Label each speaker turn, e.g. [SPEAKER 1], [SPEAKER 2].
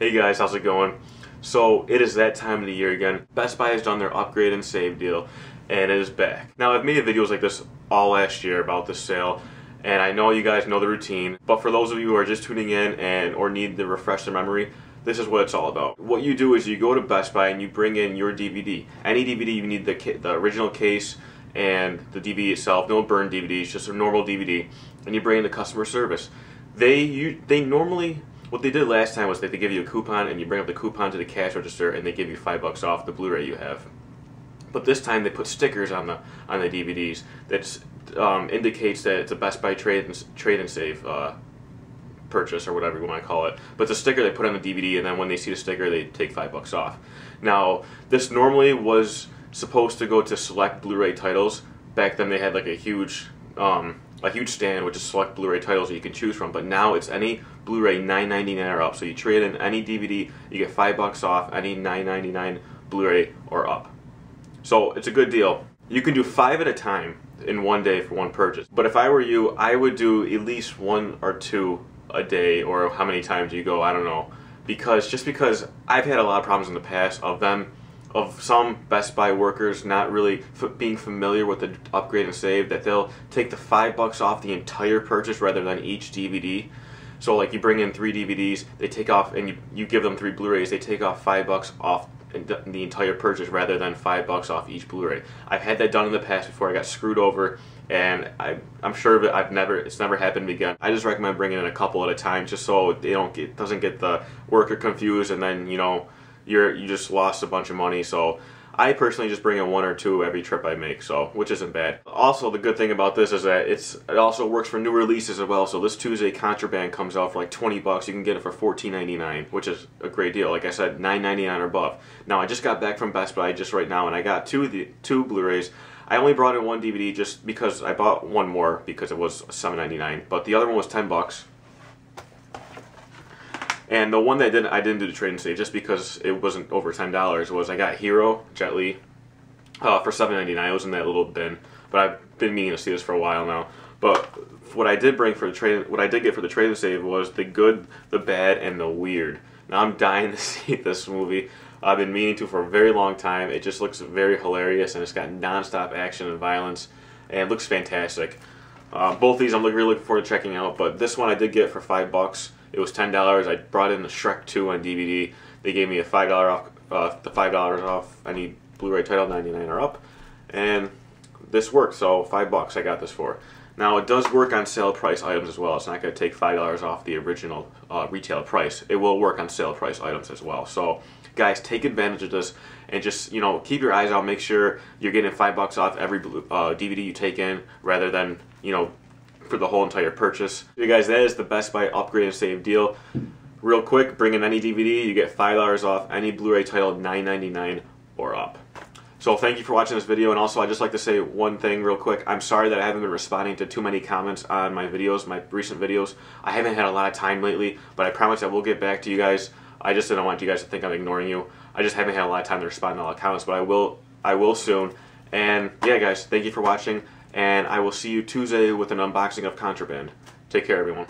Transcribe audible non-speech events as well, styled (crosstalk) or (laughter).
[SPEAKER 1] Hey guys, how's it going? So it is that time of the year again. Best Buy has done their upgrade and save deal and it is back. Now I've made videos like this all last year about this sale and I know you guys know the routine, but for those of you who are just tuning in and or need to refresh their memory, this is what it's all about. What you do is you go to Best Buy and you bring in your DVD. Any DVD you need the, the original case and the DVD itself, no burned DVDs, just a normal DVD, and you bring in the customer service. They you they normally what they did last time was that they give you a coupon and you bring up the coupon to the cash register and they give you five bucks off the Blu-ray you have. But this time they put stickers on the on the DVDs that um, indicates that it's a Best Buy trade and, trade and save uh, purchase or whatever you want to call it. But the sticker they put on the DVD and then when they see the sticker they take five bucks off. Now this normally was supposed to go to select Blu-ray titles. Back then they had like a huge um, a huge stand with just select Blu-ray titles that you can choose from. But now it's any Blu-ray 9.99 or up. So you trade in any DVD, you get five bucks off any 9.99 Blu-ray or up. So it's a good deal. You can do five at a time in one day for one purchase. But if I were you, I would do at least one or two a day, or how many times you go, I don't know. Because just because I've had a lot of problems in the past of them of some Best Buy workers not really being familiar with the upgrade and save that they'll take the five bucks off the entire purchase rather than each DVD. So like you bring in three DVDs, they take off, and you, you give them three Blu-rays, they take off five bucks off the entire purchase rather than five bucks off each Blu-ray. I've had that done in the past before I got screwed over and I, am sure that I've never, it's never happened again. I just recommend bringing in a couple at a time just so they don't get, doesn't get the worker confused and then, you know, you're you just lost a bunch of money. So I personally just bring in one or two every trip I make, so which isn't bad. Also, the good thing about this is that it's it also works for new releases as well. So this Tuesday, Contraband comes out for like 20 bucks. You can get it for 14.99, which is a great deal. Like I said, 9.99 or above. Now I just got back from Best Buy just right now, and I got two the two Blu-rays. I only brought in one DVD just because I bought one more because it was 7.99, but the other one was 10 bucks. And the one that I didn't, I didn't do the trade and save just because it wasn't over ten dollars. Was I got Hero Jet Li uh, for seven ninety nine. It was in that little bin, but I've been meaning to see this for a while now. But what I did bring for the trade, what I did get for the trade and save was the good, the bad, and the weird. Now I'm (laughs) dying to see this movie. I've been meaning to for a very long time. It just looks very hilarious, and it's got nonstop action and violence, and it looks fantastic. Uh, both these I'm really looking forward to checking out, but this one I did get for five bucks. It was ten dollars. I brought in the Shrek 2 on DVD. They gave me a five dollar off, uh, the five dollars off any Blu-ray title, 99 or up, and this worked. So five bucks I got this for. Now it does work on sale price items as well. It's not going to take five dollars off the original uh, retail price. It will work on sale price items as well. So guys, take advantage of this and just you know keep your eyes out. Make sure you're getting five bucks off every uh, DVD you take in, rather than you know for the whole entire purchase. You guys, that is the Best Buy upgrade and save deal. Real quick, bring in any DVD, you get $5 off any Blu-ray title, $9.99 or up. So thank you for watching this video, and also I'd just like to say one thing real quick. I'm sorry that I haven't been responding to too many comments on my videos, my recent videos. I haven't had a lot of time lately, but I promise I will get back to you guys. I just didn't want you guys to think I'm ignoring you. I just haven't had a lot of time to respond to all the comments, but I will, I will soon. And yeah, guys, thank you for watching and I will see you Tuesday with an unboxing of Contraband. Take care, everyone.